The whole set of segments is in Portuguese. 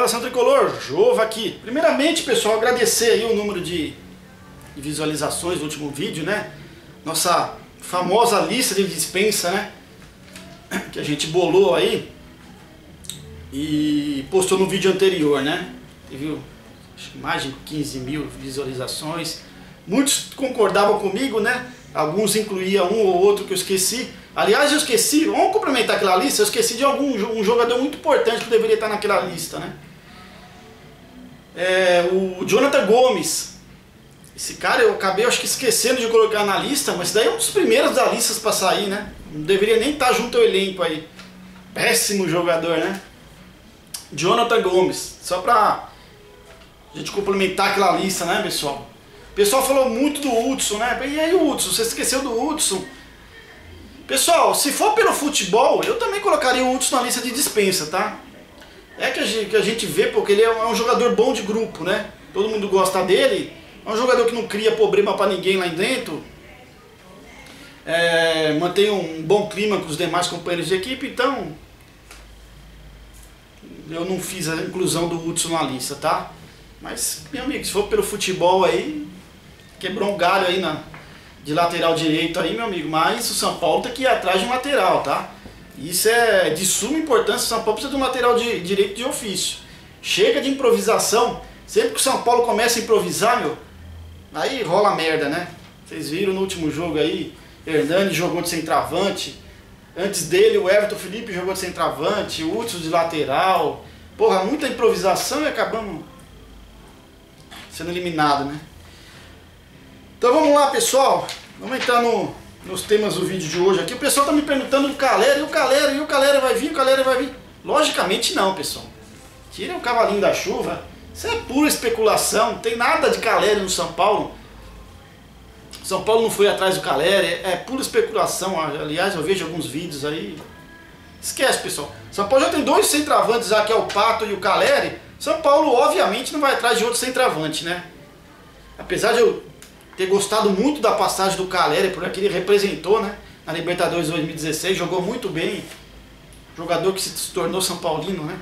Nação Tricolor, Jova aqui. Primeiramente, pessoal, agradecer aí o número de visualizações do último vídeo, né? Nossa famosa lista de dispensa, né? Que a gente bolou aí e postou no vídeo anterior, né? Teve mais de 15 mil visualizações. Muitos concordavam comigo, né? Alguns incluía um ou outro que eu esqueci. Aliás, eu esqueci, vamos complementar aquela lista, eu esqueci de algum um jogador muito importante que deveria estar naquela lista, né? É, o Jonathan Gomes. Esse cara eu acabei acho que esquecendo de colocar na lista, mas daí é um dos primeiros da lista para sair, né? Não deveria nem estar junto ao elenco aí. Péssimo jogador, né? Jonathan Gomes. Só pra a gente complementar aquela lista, né, pessoal? O pessoal falou muito do Hudson, né? E aí Hudson, você esqueceu do Hudson? Pessoal, se for pelo futebol, eu também colocaria o Hudson na lista de dispensa, tá? É que a gente, que a gente vê porque ele é um jogador bom de grupo, né? Todo mundo gosta dele. É um jogador que não cria problema para ninguém lá dentro. É, mantém um bom clima com os demais companheiros de equipe, então eu não fiz a inclusão do Hudson na lista, tá? Mas, meu amigo, se for pelo futebol aí, quebrou um galho aí na, de lateral direito aí, meu amigo. Mas o São Paulo tem que ir atrás de um lateral, tá? Isso é de suma importância. O São Paulo precisa de um lateral de direito de ofício. Chega de improvisação. Sempre que o São Paulo começa a improvisar, meu, aí rola merda, né? Vocês viram no último jogo aí, Hernani jogou de centroavante. Antes dele, o Everton Felipe jogou de centroavante, o Hudson de lateral. Porra, muita improvisação e acabamos sendo eliminado, né? Então vamos lá, pessoal. Vamos entrar no, nos temas do vídeo de hoje aqui. O pessoal está me perguntando do Calera, e o Calera, e o Calera vai vir, o Calera vai vir. Logicamente não, pessoal. Tirem o cavalinho da chuva. Isso é pura especulação. Não tem nada de Calera no São Paulo. São Paulo não foi atrás do Calera. É, é pura especulação. Aliás, eu vejo alguns vídeos aí. Esquece, pessoal. São Paulo já tem dois centravantes aqui, é o Pato e o Caleri. São Paulo, obviamente, não vai atrás de outro centroavante, né? Apesar de eu ter gostado muito da passagem do Caleri, porque ele representou, né? Na Libertadores 2016, jogou muito bem. Jogador que se tornou São Paulino, né?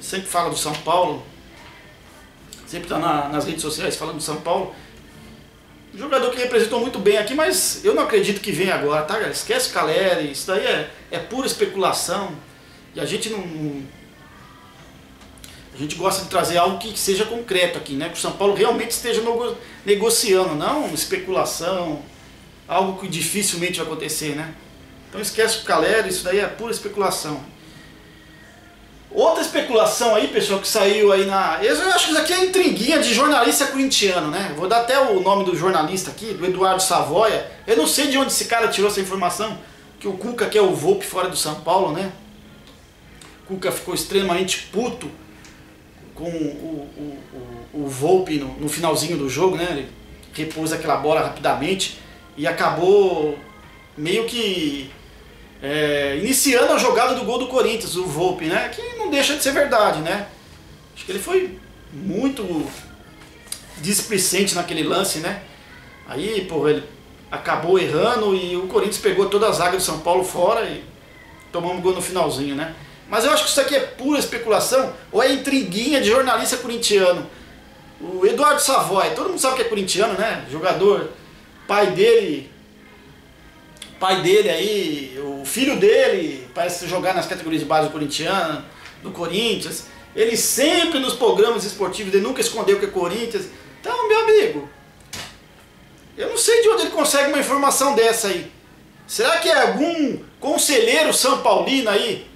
Sempre fala do São Paulo. Sempre está na, nas redes sociais falando do São Paulo. Jogador que representou muito bem aqui, mas eu não acredito que venha agora, tá, galera? Esquece o Caleri, isso daí é, é pura especulação. E a gente não, a gente gosta de trazer algo que seja concreto aqui, né? Que o São Paulo realmente esteja negociando, não especulação, algo que dificilmente vai acontecer, né? Então esquece o Calera, isso daí é pura especulação. Outra especulação aí, pessoal, que saiu aí na. Eu acho que isso aqui é intriguinha de jornalista corintiano, né? Vou dar até o nome do jornalista aqui, do Eduardo Savoia. Eu não sei de onde esse cara tirou essa informação, que o Cuca quer o Volpe fora do São Paulo, né? O Cuca ficou extremamente puto com o, o, o, o Volpe no, no, finalzinho do jogo, né? Ele repôs aquela bola rapidamente e acabou meio que é, iniciando a jogada do gol do Corinthians, o Volpe, né? Que não deixa de ser verdade, né? Acho que ele foi muito displicente naquele lance, né? Aí, pô, ele acabou errando e o Corinthians pegou toda a zaga do São Paulo fora e tomamos gol no finalzinho, né? Mas eu acho que isso aqui é pura especulação ou é intriguinha de jornalista corintiano. O Eduardo Savoy, todo mundo sabe que é corintiano, né? Jogador, pai dele, pai dele aí, o filho dele parece jogar nas categorias de base do corintiano, do Corinthians. Ele sempre nos programas esportivos, ele nunca escondeu que é Corinthians. Então, meu amigo, eu não sei de onde ele consegue uma informação dessa aí. Será que é algum conselheiro São Paulino aí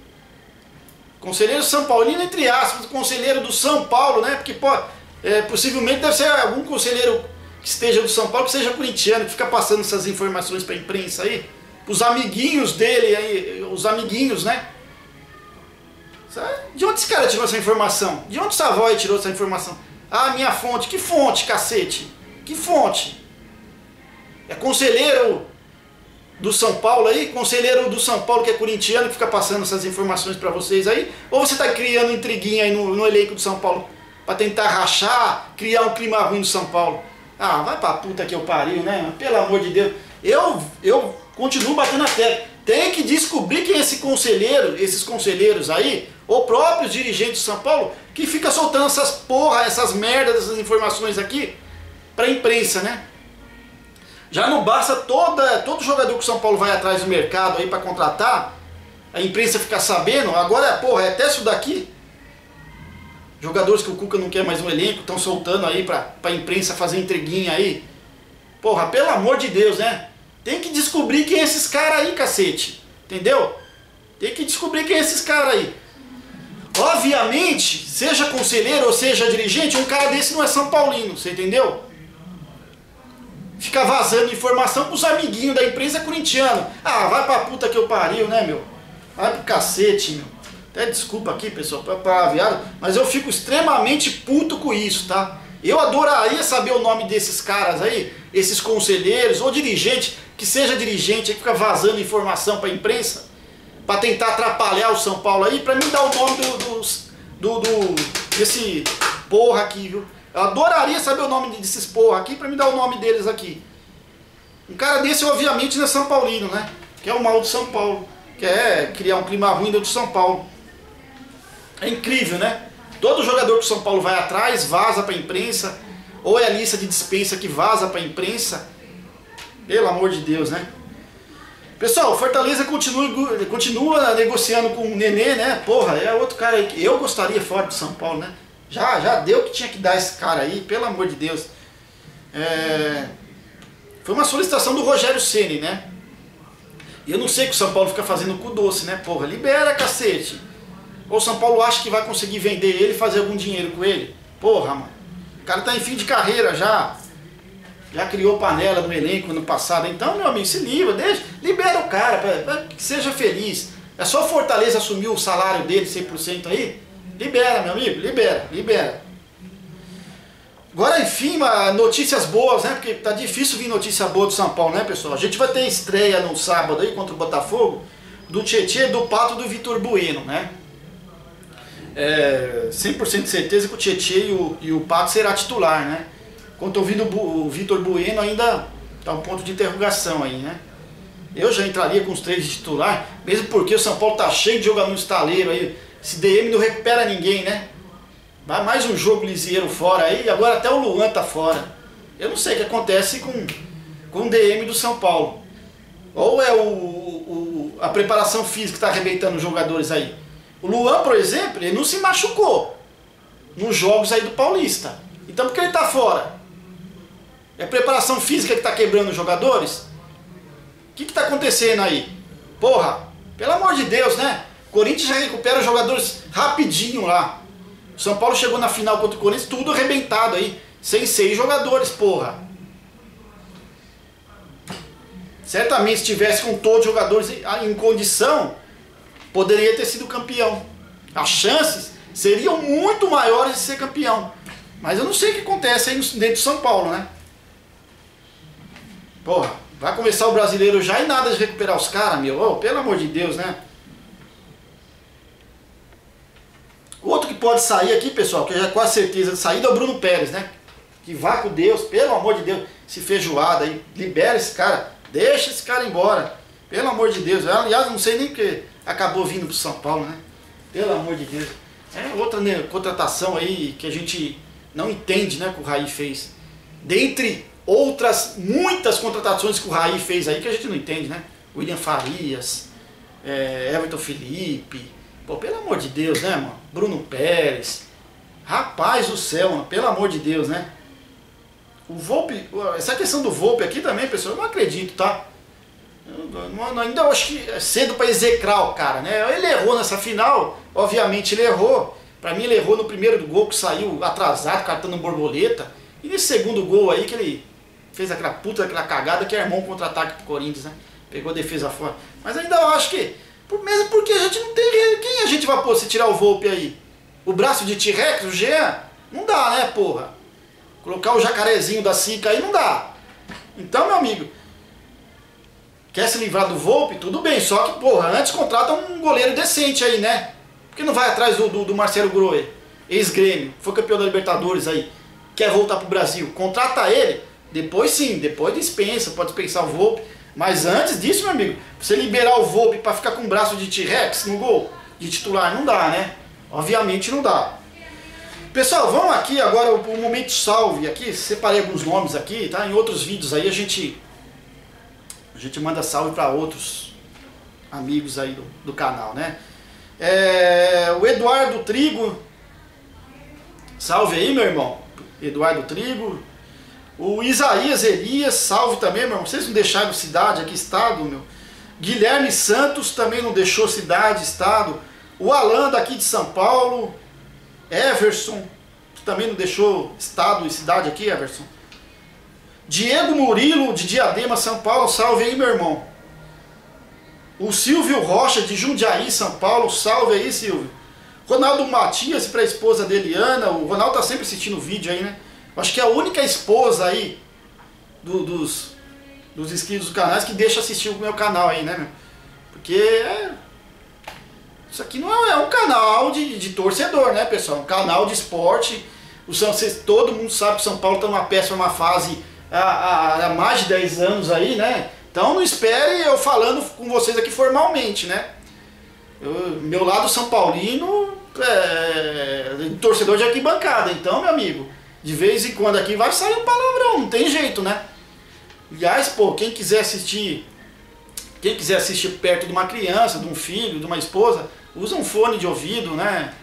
Conselheiro São Paulino, entre aspas, conselheiro do São Paulo, né? Porque pô, é, possivelmente deve ser algum conselheiro que esteja do São Paulo, que seja corintiano, que fica passando essas informações para a imprensa aí, os amiguinhos dele aí, os amiguinhos, né? De onde esse cara tirou essa informação? De onde Savoy tirou essa informação? Ah, minha fonte. Que fonte, cacete? Que fonte? É conselheiro do São Paulo aí, conselheiro do São Paulo que é corintiano, que fica passando essas informações para vocês aí? Ou você está criando intriguinha aí no, no elenco do São Paulo para tentar rachar, criar um clima ruim do São Paulo? Ah, vai pra puta que eu pariu, né? Pelo amor de Deus. Eu, eu continuo batendo a tecla. Tem que descobrir quem é esse conselheiro, esses conselheiros aí, ou próprios dirigentes de São Paulo, que fica soltando essas porra, essas merdas, essas informações aqui para a imprensa, né? Já não basta toda, todo jogador que o São Paulo vai atrás do mercado aí para contratar, a imprensa ficar sabendo, agora, porra, é até isso daqui. Jogadores que o Cuca não quer mais no elenco, estão soltando aí para a imprensa fazer entreguinha aí. Porra, pelo amor de Deus, né? Tem que descobrir quem é esses caras aí, cacete. Entendeu? Tem que descobrir quem é esses caras aí. Obviamente, seja conselheiro ou seja dirigente, um cara desse não é São Paulino, você entendeu? Fica vazando informação pros amiguinhos da imprensa corintiana. Ah, vai pra puta que eu pariu, né, meu? Vai pro cacete, meu. Até desculpa aqui, pessoal, pra, pra viado, mas eu fico extremamente puto com isso, tá? Eu adoraria saber o nome desses caras aí, esses conselheiros ou dirigentes que seja dirigente que fica vazando informação para a imprensa, para tentar atrapalhar o São Paulo aí, para mim dar o nome do, do, do, desse porra aqui, viu? Eu adoraria saber o nome desses porra aqui para me dar o nome deles aqui. Um cara desse, obviamente, não é São Paulino, né? Que é o mal do São Paulo. Quer criar um clima ruim dentro do São Paulo. É incrível, né? Todo jogador que o São Paulo vai atrás, vaza para a imprensa, ou é a lista de dispensa que vaza para a imprensa pelo amor de Deus, né? Pessoal, Fortaleza continua, continua negociando com o Nenê, né? Porra, é outro cara aí que eu gostaria fora do São Paulo, né? Já, já deu que tinha que dar esse cara aí, pelo amor de Deus. É... Foi uma solicitação do Rogério Ceni, né? E eu não sei que o São Paulo fica fazendo com doce, né? Porra, libera, cacete. Ou o São Paulo acha que vai conseguir vender ele e fazer algum dinheiro com ele? Porra, mano. O cara tá em fim de carreira já já criou panela no elenco no passado. Então, meu amigo, se livra, deixa, libera o cara, para que seja feliz. É só Fortaleza assumir o salário dele 100% aí? Libera, meu amigo, libera, libera. Agora, enfim, notícias boas, né? Porque tá difícil vir notícia boa do São Paulo, né, pessoal? A gente vai ter estreia no sábado aí contra o Botafogo do Tietê, do Pato do Vitor Bueno, né? É, 100% de certeza que o Tietê e o, e o Pato será titular, né? Quanto ao o Vitor Bueno, ainda está um ponto de interrogação aí, né? Eu já entraria com os três de titular, mesmo porque o São Paulo tá cheio de jogador no estaleiro aí. Esse DM não recupera ninguém, né? Vai mais um jogo liseiro fora aí, agora até o Luan tá fora. Eu não sei o que acontece com, com o DM do São Paulo. Ou é o, o a preparação física que está arrebentando os jogadores aí. O Luan, por exemplo, ele não se machucou nos jogos aí do Paulista. Então por que ele está fora? É a preparação física que está quebrando os jogadores? O que está acontecendo aí? Porra, pelo amor de Deus, né? Corinthians já recupera os jogadores rapidinho lá. O São Paulo chegou na final contra o Corinthians, tudo arrebentado aí. Sem seis jogadores, porra. Certamente, se tivesse com todos os jogadores em condição, poderia ter sido campeão. As chances seriam muito maiores de ser campeão. Mas eu não sei o que acontece aí dentro de São Paulo, né? Porra, vai começar o brasileiro já e nada de recuperar os caras, meu. Oh, pelo amor de Deus, né? O outro que pode sair aqui, pessoal, que eu já com a certeza de sair, é o Bruno Pérez, né? Que vá com Deus, pelo amor de Deus, se feijoada aí, libera esse cara, deixa esse cara embora. Pelo amor de Deus. Aliás, não sei nem que acabou vindo pro São Paulo, né? Pelo amor de Deus. É outra né, contratação aí que a gente não entende, né, que o Raí fez. Dentre outras muitas contratações que o Raí fez aí que a gente não entende, né? William Farias, é, Everton Felipe, pô, pelo amor de Deus, né, mano? Bruno Pérez. Rapaz do céu, mano, pelo amor de Deus, né? O Volpe, essa questão do Volpe aqui também, pessoal, eu não acredito, tá? Não, ainda acho que é cedo para execrar o cara, né? Ele errou nessa final, obviamente ele errou. Para mim ele errou no primeiro gol que saiu atrasado, cartando borboleta. E nesse segundo gol aí que ele fez aquela puta, aquela cagada que armou um contra-ataque pro Corinthians, né? Pegou a defesa fora. Mas ainda eu acho que, por, mesmo porque a gente não tem. Quem a gente vai pôr se tirar o Volpe aí? O braço de T-Rex, o Jean? Não dá, né, porra? Colocar o jacarezinho da Sica aí não dá. Então, meu amigo, quer se livrar do Volpe? Tudo bem, só que, porra, antes contrata um goleiro decente aí, né? Por que não vai atrás do, do, do Marcelo Grohe, ex-grêmio, foi campeão da Libertadores aí, quer voltar pro Brasil? Contrata ele depois sim, depois dispensa, pode dispensar o Volpe. Mas antes disso, meu amigo, você liberar o Volpe para ficar com o braço de T-Rex no gol, de titular, não dá, né? Obviamente não dá. Pessoal, vamos aqui agora o, momento salve aqui, separei alguns nomes aqui, tá? Em outros vídeos aí a gente a gente manda salve para outros amigos aí do, do canal, né? É, o Eduardo Trigo, salve aí, meu irmão. Eduardo Trigo. O Isaías Elias, salve também, meu irmão. Vocês não deixaram cidade aqui, estado, meu. Guilherme Santos também não deixou cidade, estado. O Alan daqui de São Paulo. Everson, também não deixou estado e cidade aqui, Everson. Diego Murilo, de Diadema, São Paulo, salve aí, meu irmão. O Silvio Rocha, de Jundiaí, São Paulo, salve aí, Silvio. Ronaldo Matias, para a esposa dele, Ana. O Ronaldo tá sempre assistindo o vídeo aí, né? Acho que é a única esposa aí do, dos, dos inscritos do canal que deixa assistir o meu canal aí, né, meu? Porque é, isso aqui não é, é um canal de, de torcedor, né, pessoal? Um canal de esporte. O São, todo mundo sabe que o São Paulo está numa péssima fase há, há, há, mais de 10 anos aí, né? Então não espere eu falando com vocês aqui formalmente, né? Eu, meu lado São Paulino é torcedor de arquibancada, então, meu amigo, de vez em quando aqui vai sair um palavrão, não tem jeito, né? Aliás, pô, quem quiser assistir, quem quiser assistir perto de uma criança, de um filho, de uma esposa, usa um fone de ouvido, né?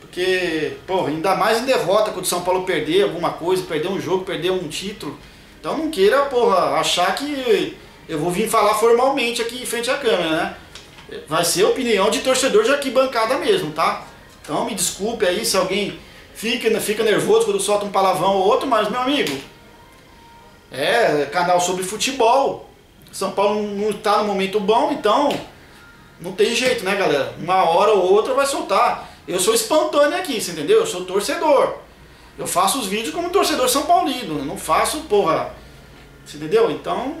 Porque, pô, ainda mais em derrota, quando o São Paulo perder alguma coisa, perder um jogo, perder um título. Então não queira, porra, achar que eu vou vir falar formalmente aqui em frente à câmera, né? Vai ser opinião de torcedor de arquibancada mesmo, tá? Então me desculpe aí se alguém fica, fica nervoso quando solta um palavrão ou outro, mas meu amigo, é canal sobre futebol. São Paulo não está no momento bom, então não tem jeito, né, galera? Uma hora ou outra vai soltar. Eu sou espontâneo aqui, você entendeu? Eu sou torcedor. Eu faço os vídeos como torcedor São Paulino. Não faço, porra. Você entendeu? Então,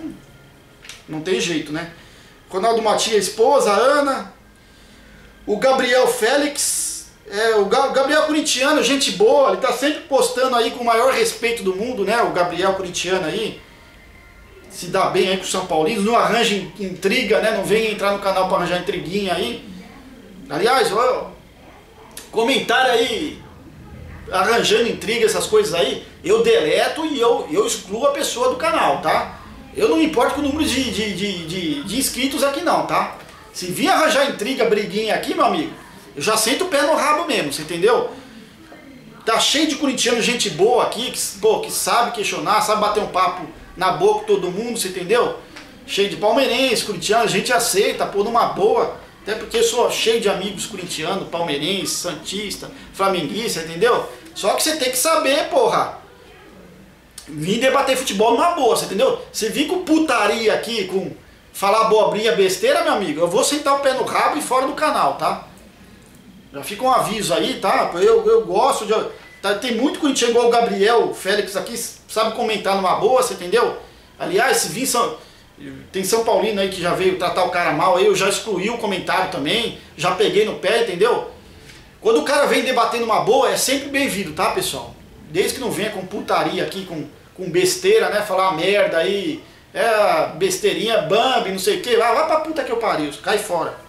não tem jeito, né? Ronaldo Matias, esposa, Ana. O Gabriel Félix. É, o Gabriel Corintiano, gente boa. Ele tá sempre postando aí com o maior respeito do mundo, né? O Gabriel Corintiano aí se dá bem aí com o São Paulino, não arranja intriga, né? Não vem entrar no canal para arranjar intriguinha aí. Aliás, ó, comentário aí, arranjando intriga, essas coisas aí, eu deleto e eu, eu excluo a pessoa do canal, tá? Eu não me importo com o número de, de, de, de, de inscritos aqui não, tá? Se vir arranjar intriga, briguinha aqui, meu amigo, eu já sento o pé no rabo mesmo, você entendeu? Tá cheio de corintiano, gente boa aqui, que, pô, que sabe questionar, sabe bater um papo na boca todo mundo, você entendeu? Cheio de palmeirense, corintiano, a gente aceita, pô, numa boa. Até porque eu sou cheio de amigos corintianos, palmeirense, santista, flamenguista, entendeu? Só que você tem que saber, porra. Vim debater futebol numa boa, você entendeu? Você vir com putaria aqui, com falar bobrinha, besteira, meu amigo, eu vou sentar o pé no rabo e fora do canal, tá? Já fica um aviso aí, tá? Eu, eu gosto de Tá, tem muito corintiano igual o Gabriel Félix aqui, sabe comentar numa boa, você entendeu? Aliás, se vir São, tem São Paulino aí que já veio tratar o cara mal, aí eu já excluí o comentário também, já peguei no pé, entendeu? Quando o cara vem debatendo uma boa, é sempre bem-vindo, tá, pessoal? Desde que não venha com putaria aqui, com, com besteira, né? Falar merda aí, é besteirinha, bambi, não sei o que, vai, vai pra puta que eu pariu, cai fora.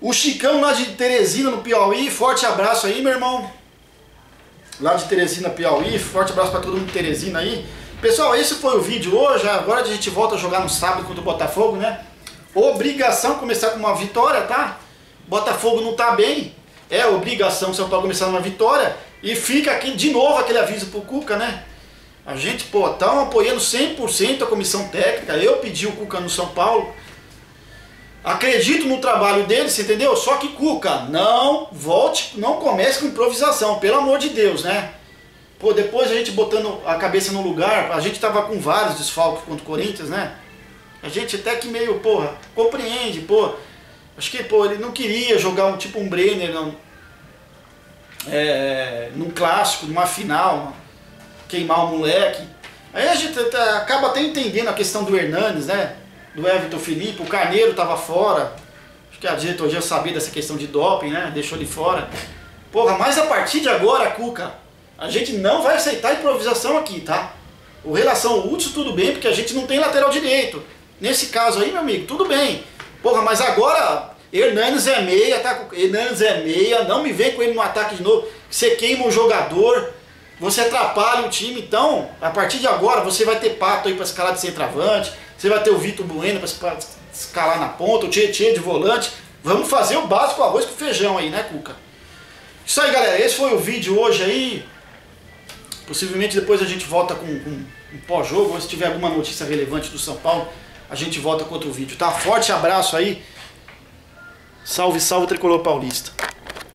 O Chicão lá de Teresina, no Piauí, forte abraço aí, meu irmão lá de Teresina, Piauí. Forte abraço para todo mundo de Teresina aí. Pessoal, esse foi o vídeo hoje. Agora a gente volta a jogar no sábado contra o Botafogo, né? Obrigação começar com uma vitória, tá? Botafogo não tá bem. É obrigação São Paulo começar uma vitória. E fica aqui de novo aquele aviso pro Cuca, né? A gente, pô, tá apoiando 100% a comissão técnica. Eu pedi o Cuca no São Paulo. Acredito no trabalho dele, você entendeu? Só que Cuca, não volte, não comece com improvisação, pelo amor de Deus, né? Pô, depois a gente botando a cabeça no lugar, a gente tava com vários desfalques contra o Corinthians, né? A gente até que meio, porra, compreende, pô. Acho que, pô, ele não queria jogar um tipo um Brenner não, é, num clássico, numa final, queimar o moleque. Aí a gente acaba até entendendo a questão do Hernanes, né? Do Everton Felipe, o Carneiro estava fora. Acho que a diretoria sabia dessa questão de doping, né? Deixou ele fora. Porra, mas a partir de agora, Cuca, a gente não vai aceitar improvisação aqui, tá? O relação Hudson, tudo bem, porque a gente não tem lateral direito. Nesse caso aí, meu amigo, tudo bem. Porra, mas agora Hernanes é meia, tá? Hernanes é meia, não me vem com ele no ataque de novo. Você queima o jogador, você atrapalha o time. Então, a partir de agora, você vai ter Pato aí para escalar de centroavante, você vai ter o Vitor Bueno para escalar na ponta, o Tietchan de volante. Vamos fazer o básico arroz com feijão aí, né, Cuca? Isso aí, galera. Esse foi o vídeo hoje aí. Possivelmente depois a gente volta com, com um pós-jogo, se tiver alguma notícia relevante do São Paulo, a gente volta com outro vídeo, tá? Forte abraço aí. Salve, salve Tricolor Paulista.